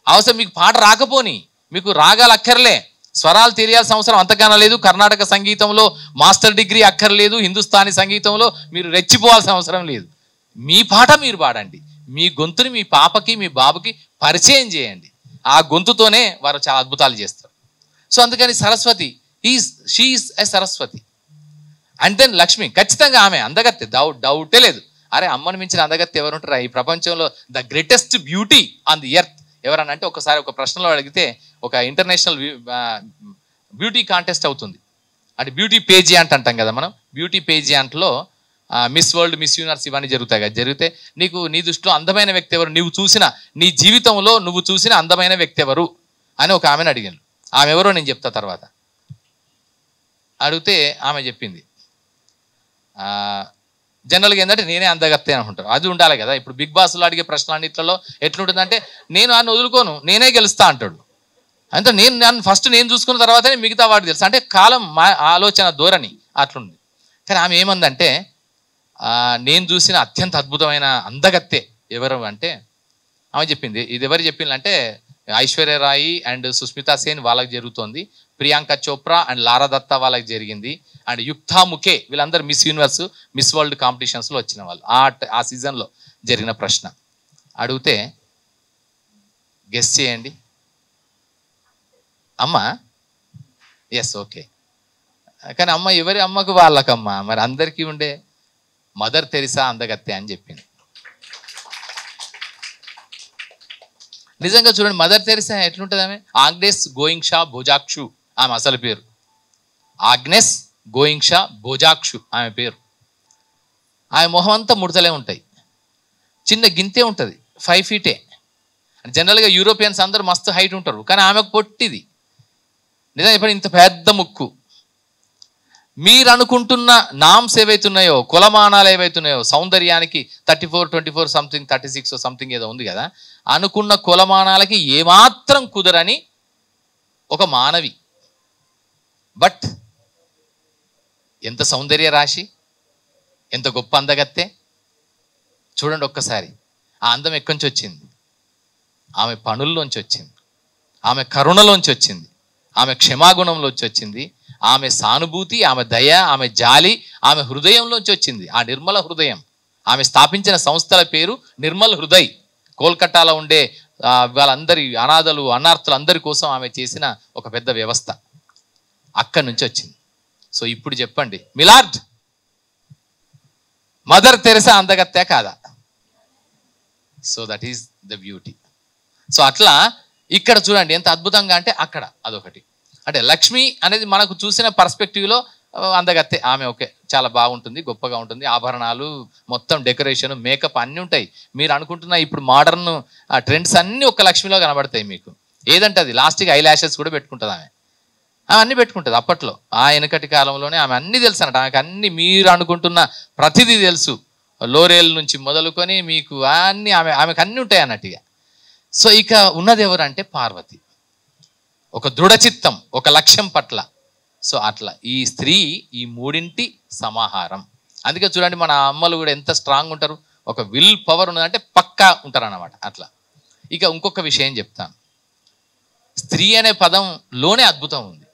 అవసరం మీకు పాట రాకపోని మీకు రాగాలు అక్కర్లే స్వరాలు తెలియాల్సిన అవసరం అంతగానో లేదు. కర్ణాటక సంగీతంలో మాస్టర్ డిగ్రీ అక్కర్లేదు. హిందుస్థానీ సంగీతంలో మీరు రెచ్చిపోవాల్సిన అవసరం లేదు. మీ పాట మీరు పాడండి. మీ గొంతుని మీ పాపకి మీ బాబుకి పరిచయం చేయండి. ఆ గొంతుతోనే వారు చాలా అద్భుతాలు చేస్తారు. సో అందుకని సరస్వతి ఈ she is a Saraswati. And then Lakshmi ఖచ్చితంగా ఆమె అందగత్తె డౌట్ డౌటే లేదు. అరే అమ్మను మించిన అందగత్తె ఎవరుంటారా ఈ ప్రపంచంలో the greatest beauty on the earth ఎవరన్నా అంటే ఒకసారి ఒక ప్రశ్నలో అడిగితే ఒక ఇంటర్నేషనల్ బ్యూటీ కాంటెస్ట్ అవుతుంది. అంటే బ్యూటీ పేజీ అంట అంటాం కదా మనం. బ్యూటీ పేజీ అంటలో మిస్ వరల్డ్ మిస్ యూనివర్స్ ఇవన్నీ జరుగుతాయి కదా. జరిగితే నీకు నీ దృష్టిలో అందమైన వ్యక్తి ఎవరు? నువ్వు చూసిన నీ జీవితంలో నువ్వు చూసిన అందమైన వ్యక్తి ఎవరు? అని ఒక ఆమెను అడిగాను. ఆమె ఎవరో నేను చెప్తా తర్వాత. అడిగితే ఆమె చెప్పింది. జనరల్గా ఏంటంటే నేనే అందగత్తే అనుకుంటారు అది ఉండాలి కదా. ఇప్పుడు బిగ్ బాస్లో అడిగే ప్రశ్నలు అన్నిట్లలో ఎట్లుంటుందంటే నేను ఆయన వదులుకోను నేనే గెలుస్తా అంటాడు. అంటే నేను నన్ను ఫస్ట్ నేను చూసుకున్న తర్వాతనే మిగతా వాడు తెలుసు. అంటే కాలం మా ఆలోచన ధోరణి అట్లుంది. కానీ ఆమె ఏమందంటే నేను చూసిన అత్యంత అద్భుతమైన అందగత్తే ఎవరు అంటే ఆమె చెప్పింది. ఇది ఎవరు చెప్పిందంటే ఐశ్వర్య రాయి అండ్ సుస్మితా సేన్ వాళ్ళకి జరుగుతోంది. ప్రియాంక చోప్రా అండ్ లారా దత్తా వాళ్ళకి జరిగింది. అండ్ యుక్తా ముఖే వీళ్ళందరూ మిస్ యూనివర్స్ మిస్ వరల్డ్ కాంపిటీషన్స్లో వచ్చిన వాళ్ళు. ఆ ఆ సీజన్లో జరిగిన ప్రశ్న. అడిగితే గెస్ చేయండి. అమ్మ? ఎస్ ఓకే కానీ అమ్మ ఎవరి అమ్మకు వాళ్ళకమ్మ? మరి అందరికీ ఉండే మదర్ తెరిసా అందగత్తె అని చెప్పింది. నిజంగా చూడండి మదర్ తెరిసా ఎట్లుంటుంది ఆమె? ఆగ్నేస్ గోయింగ్ షా భోజాక్షు ఆమె అసలు పేరు. ఆగ్నెస్ గోయింగ్ షా భోజాక్షు ఆమె పేరు. ఆమె మొహం అంతా ముడతలే ఉంటాయి. చిన్న గింతే ఉంటుంది ఫైవ్ ఫీటే జనరల్గా యూరోపియన్స్ అందరూ మస్తు హైట్ ఉంటారు కానీ ఆమెకు పొట్టిది. నిజంగా ఇప్పుడు ఇంత పెద్ద ముక్కు. మీరు అనుకుంటున్న నామ్స్ ఏవైతున్నాయో కులమానాలు ఏవైతున్నాయో సౌందర్యానికి thirty four twenty four something thirty six something ఏదో ఉంది కదా అనుకున్న కులమానాలకి ఏమాత్రం కుదరని ఒక మానవి. బట్ ఎంత సౌందర్య రాశి ఎంత గొప్ప అందగత్తే. చూడండి ఒక్కసారి ఆ అందం ఎక్కడి నుంచి వచ్చింది? ఆమె పనుల్లోంచి వచ్చింది ఆమె కరుణలోంచి వచ్చింది ఆమె క్షమాగుణంలోంచి వచ్చింది ఆమె సానుభూతి ఆమె దయ ఆమె జాలి ఆమె హృదయంలోంచి వచ్చింది. ఆ నిర్మల హృదయం. ఆమె స్థాపించిన సంస్థల పేరు నిర్మల్ హృదయ్. కోల్కటాలో ఉండే వాళ్ళందరి అనాథలు అనార్థులందరి కోసం ఆమె చేసిన ఒక పెద్ద వ్యవస్థ అక్కడి నుంచి వచ్చింది. సో ఇప్పుడు చెప్పండి. మిలార్డ్! మదర్ తెరసా అందగత్తే కాదా? So that is the beauty so అట్లా ఇక్కడ చూడండి ఎంత అద్భుతంగా అంటే అక్కడ అదొకటి. అంటే లక్ష్మి అనేది మనకు చూసిన పర్స్పెక్టివ్లో అందగత్తే. ఆమె ఓకే చాలా బాగుంటుంది గొప్పగా ఉంటుంది. ఆభరణాలు మొత్తం డెకరేషన్ మేకప్ అన్నీ ఉంటాయి. మీరు అనుకుంటున్న ఇప్పుడు మోడర్న్ ట్రెండ్స్ అన్నీ ఒక లక్ష్మిలో కనబడతాయి మీకు. ఏదంటే అది లాస్ట్కి ఐ ల్యాషెస్ కూడా పెట్టుకుంటుంది ఆమె. ఆమె అన్నీ పెట్టుకుంటుంది అప్పట్లో. ఆ వెనకటి కాలంలోనే ఆమె అన్నీ తెలుసు అన్నట్టు. ఆమెకు అన్ని మీరు అనుకుంటున్న ప్రతిదీ తెలుసు. లోరేల్ నుంచి మొదలుకొని మీకు అన్నీ ఆమె ఆమెకు అన్నీ ఉంటాయి అన్నట్టుగా సో ఇక ఉన్నది ఎవరంటే పార్వతి. ఒక దృఢచిత్తం ఒక లక్ష్యం పట్ల. సో అట్లా. ఈ స్త్రీ ఈ మూడింటి సమాహారం. అందుకే చూడండి మన అమ్మలు కూడా ఎంత స్ట్రాంగ్ ఉంటారు. ఒక విల్ పవర్ ఉన్నదంటే పక్కా ఉంటారు అన్నమాట అట్లా. ఇక ఇంకొక విషయం చెప్తాను. స్త్రీ అనే పదంలోనే అద్భుతం ఉంది.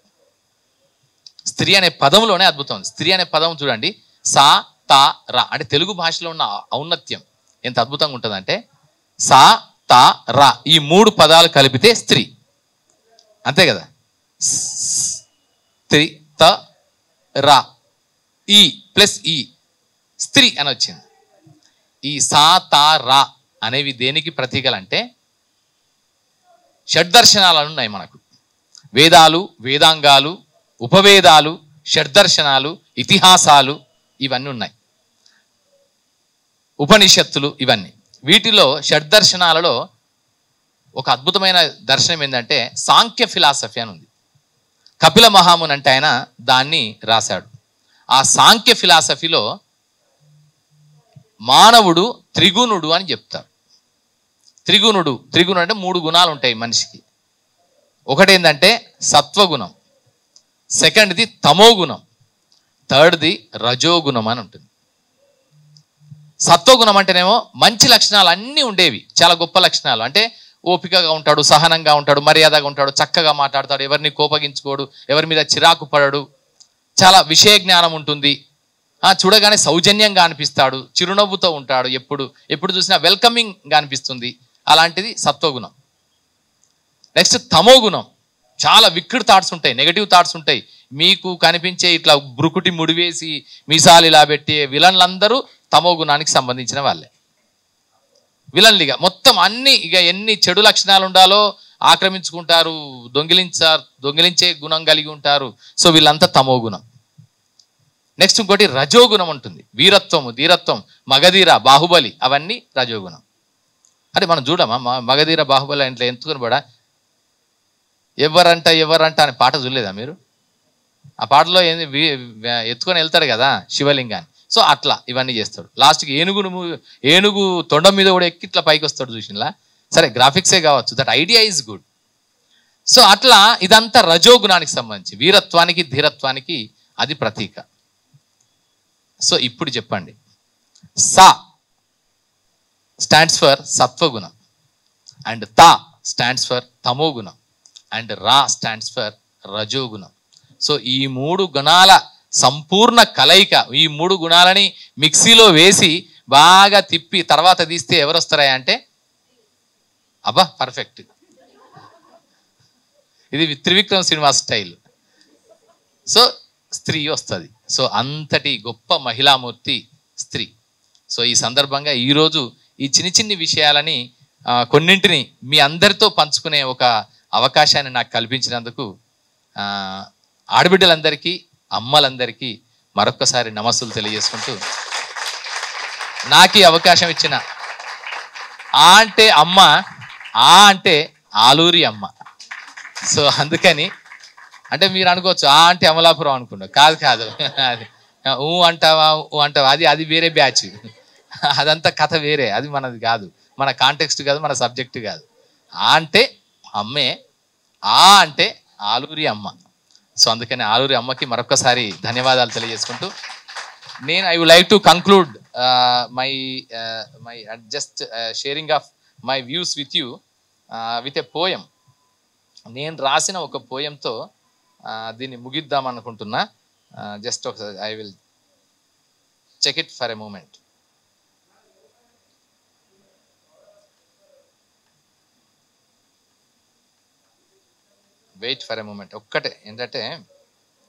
స్త్రీ అనే పదంలోనే అద్భుతం ఉంది. స్త్రీ అనే పదం చూడండి. సా తా రా అంటే తెలుగు భాషలో ఉన్న ఔన్నత్యం ఎంత అద్భుతంగా ఉంటుందంటే సా తా రా ఈ మూడు పదాలు కలిపితే స్త్రీ. అంతే కదా? స్త్రీ త రా. ఈ ప్లస్ ఈ. స్త్రీ అని వచ్చింది. ఈ సా తా రా అనేవి దేనికి ప్రతీకలంటే షడ్దర్శనాలు ఉన్నాయి మనకు. వేదాలు వేదాంగాలు ఉపవేదాలు షడ్దర్శనాలు ఇతిహాసాలు ఇవన్నీ ఉన్నాయి. ఉపనిషత్తులు ఇవన్నీ. వీటిలో షడ్దర్శనాలలో ఒక అద్భుతమైన దర్శనం ఏంటంటే సాంఖ్య ఫిలాసఫీ అని ఉంది. కపిల మహాముని అంటే ఆయన దాన్ని రాశాడు. ఆ సాంఖ్య ఫిలాసఫీలో మానవుడు త్రిగుణుడు అని చెప్తారు. త్రిగుణుడు త్రిగుణుడు అంటే మూడు గుణాలు ఉంటాయి మనిషికి. ఒకటి సత్వగుణం. సెకండ్ది తమోగుణం. థర్డ్ది రజోగుణం అని ఉంటుంది. సత్వగుణం అంటేనేమో మంచి లక్షణాలు అన్నీ ఉండేవి. చాలా గొప్ప లక్షణాలు. అంటే ఓపికగా ఉంటాడు సహనంగా ఉంటాడు మర్యాదగా ఉంటాడు చక్కగా మాట్లాడతాడు ఎవరిని కోపగించుకోడు ఎవరి మీద చిరాకు పడడు. చాలా విషయ జ్ఞానం ఉంటుంది. ఆ, చూడగానే సౌజన్యంగా అనిపిస్తాడు చిరునవ్వుతో ఉంటాడు ఎప్పుడు. ఎప్పుడు చూసినా వెల్కమింగ్గా అనిపిస్తుంది. అలాంటిది సత్వగుణం. నెక్స్ట్ తమో గుణం చాలా విక్డ్ థాట్స్ ఉంటాయి నెగటివ్ థాట్స్ ఉంటాయి. మీకు కనిపించే ఇట్లా బ్రుకుటి ముడివేసి మీసాలు ఇలా పెట్టే విలన్లందరూ తమో గుణానికి సంబంధించిన వాళ్ళే. విలన్లుగా. మొత్తం అన్ని ఇక ఎన్ని చెడు లక్షణాలు ఉండాలో ఆక్రమించుకుంటారు దొంగిలించారు దొంగిలించే గుణం కలిగి ఉంటారు. సో వీళ్ళంతా తమో గుణం. నెక్స్ట్ ఇంకోటి రజోగుణం ఉంటుంది. వీరత్వము ధీరత్వం మగధీర బాహుబలి అవన్నీ రజోగుణం. అంటే మనం చూడమా? మగధీర బాహుబలి ఇంట్లో ఎంతుకుని కూడా ఎవరంట ఎవరంట అనే పాట చూడలేదా మీరు? ఆ పాటలో ఏంది? ఎత్తుకొని వెళ్తాడు కదా శివలింగాన్ని. సో అట్లా ఇవన్నీ చేస్తాడు. లాస్ట్కి ఏనుగును ఏనుగు తొండం మీద కూడా ఎక్కి ఇట్లా పైకి వస్తాడు చూసినలా? సరే గ్రాఫిక్సే కావచ్చు. That idea is good so అట్లా ఇదంతా రజోగుణానికి సంబంధించి వీరత్వానికి ధీరత్వానికి అది ప్రతీక. సో ఇప్పుడు చెప్పండి. సా స్టాండ్స్ ఫర్ సత్వగుణం. అండ్ తా స్టాండ్స్ ఫర్ తమోగుణం. అండ్ రా స్టాండ్స్ ఫర్ రజోగుణం. సో ఈ మూడు గుణాల సంపూర్ణ కలయిక. ఈ మూడు గుణాలని మిక్సీలో వేసి బాగా తిప్పి తర్వాత తీస్తే ఎవరు వస్తారా అంటే అబ్బా పర్ఫెక్ట్ ఇది త్రివిక్రమ్ శ్రీనివాస్ స్టైల్. సో స్త్రీ వస్తుంది. సో అంతటి గొప్ప మహిళామూర్తి స్త్రీ. సో ఈ సందర్భంగా ఈరోజు ఈ చిన్ని చిన్ని విషయాలని కొన్నింటిని మీ అందరితో పంచుకునే ఒక అవకాశాన్ని నాకు కల్పించినందుకు ఆడబిడ్డలందరికీ అమ్మలందరికీ మరొక్కసారి నమస్సులు తెలియజేసుకుంటూ నాకు ఈ అవకాశం ఇచ్చిన ఆ అంటే అమ్మ ఆ అంటే ఆలూరి అమ్మ. సో అందుకని అంటే మీరు అనుకోవచ్చు ఆ అంటే అమలాపురం అనుకున్నా కాదు కాదు. అది ఊ అంటావా ఊ అంటావా. అది అది వేరే బ్యాచ్. అదంతా కథ వేరే. అది మనది కాదు. మన కాంటెక్స్ట్ కాదు మన సబ్జెక్ట్ కాదు. ఆ అంటే అమ్మే ఆ అంటే ఆలూరి అమ్మ. సో అందుకని ఆలూరి అమ్మకి మరొకసారి ధన్యవాదాలు తెలియజేసుకుంటూ నేను I would like to conclude my my just sharing of my views with you with a poem నేను రాసిన ఒక పోయంతో uh, దీన్ని ముగిద్దాం అనుకుంటున్నా. Uh, జస్ట్ ఒక I will check it for a moment wait for a moment ఒక్కటే ఏంటంటే